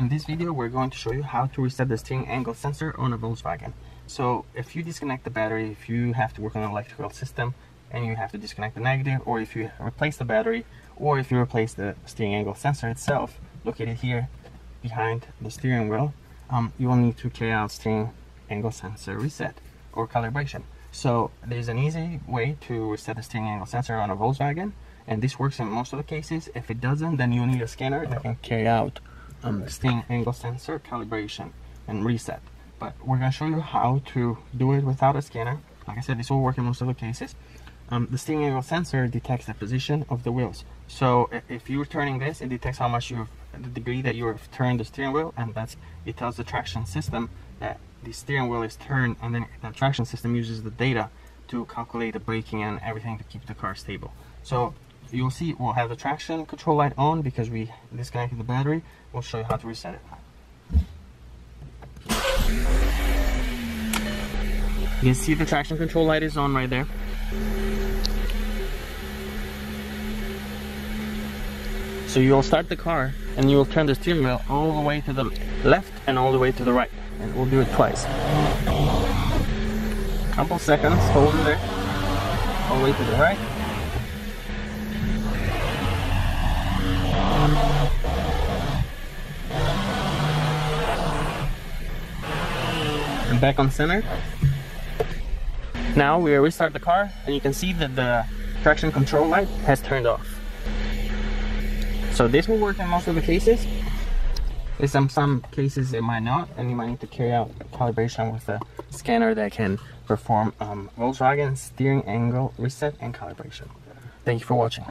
In this video, we're going to show you how to reset the steering angle sensor on a Volkswagen. So if you disconnect the battery, if you have to work on an electrical system and you have to disconnect the negative, or if you replace the battery, or if you replace the steering angle sensor itself, located here behind the steering wheel, um, you will need to carry out steering angle sensor reset or calibration. So there's an easy way to reset the steering angle sensor on a Volkswagen and this works in most of the cases. If it doesn't, then you'll need a scanner that can carry out um, steering angle sensor calibration and reset. But we're gonna show you how to do it without a scanner. Like I said, this will work in most of the cases. Um, the steering angle sensor detects the position of the wheels. So if you're turning this, it detects how much you've, the degree that you've turned the steering wheel, and that's it tells the traction system that the steering wheel is turned, and then the traction system uses the data to calculate the braking and everything to keep the car stable. So you'll see we'll have the traction control light on because we disconnected the battery. We'll show you how to reset it. You can see the traction control light is on right there. So you'll start the car and you will turn the steering wheel all the way to the left and all the way to the right. And we'll do it twice. Couple seconds, hold it there. All the way to the right and back on center. Now we restart the car and you can see that the traction control light has turned off. So this will work in most of the cases. In some, some cases it might not and you might need to carry out calibration with a scanner that can perform um, Volkswagen steering angle reset and calibration. Thank you for watching.